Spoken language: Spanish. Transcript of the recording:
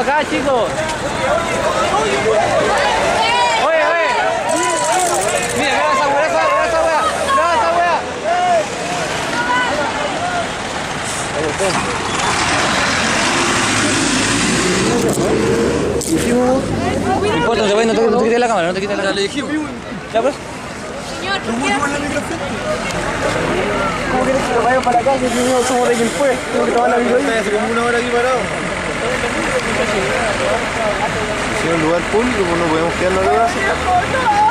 acá, chicos. Oye, oye. Mira, mira esa weá, esa weá, esa weá. Mira esa weá. No importa, no te, no te, no te quites la cámara, no te quites la cámara. Le dijimos. Ya pues. Señor. ¿Cómo quieres que lo vayan para acá? Si no somos de quien fue. Tengo que tomar la video ahí. Hace como una hora aquí parado. Si es lugar público, pues no podemos quedarnos de brazos.